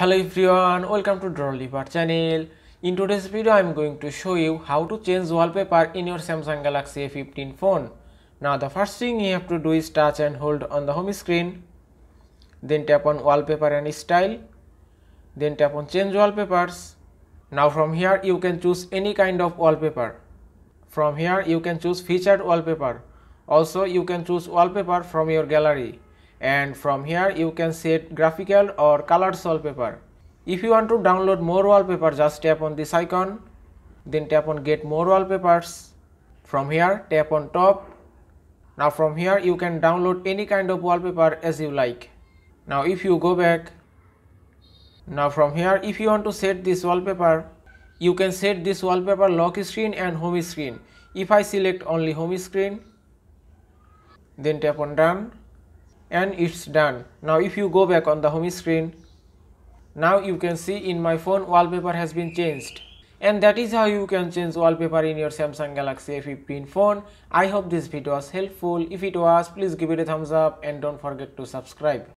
Hello everyone, welcome to Droid Leopard channel. In today's video, I am going to show you how to change wallpaper in your Samsung Galaxy A15 phone. Now the first thing you have to do is touch and hold on the home screen. Then tap on wallpaper and style. Then tap on change wallpapers. Now from here you can choose any kind of wallpaper. From here you can choose featured wallpaper. Also you can choose wallpaper from your gallery and from here you can set graphical or colors wallpaper. If you want to download more wallpaper just tap on this icon then tap on get more wallpapers. From here tap on top. Now from here you can download any kind of wallpaper as you like. Now if you go back now from here if you want to set this wallpaper you can set this wallpaper lock screen and home screen. If I select only home screen then tap on done and it's done. Now if you go back on the home screen now you can see in my phone wallpaper has been changed. And that is how you can change wallpaper in your samsung galaxy a15 phone. I hope this video was helpful. If it was please give it a thumbs up and don't forget to subscribe